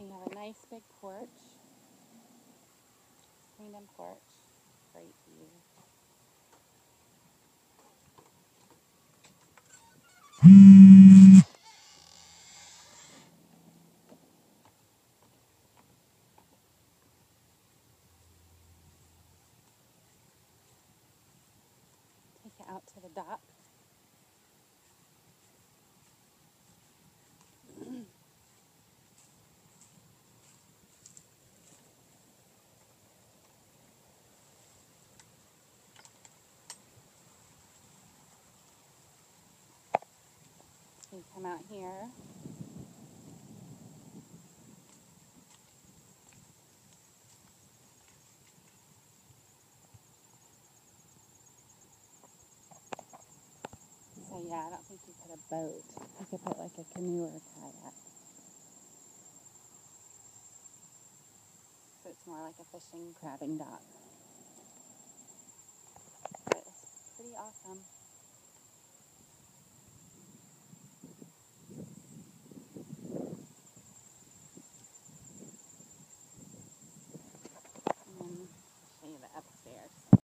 We have a nice big porch. In porch. Great view. Take it out to the dock. Come out here. So yeah, I don't think you put a boat. You could put like a canoe or a kayak. So it's more like a fishing, crabbing dock. But it's pretty awesome.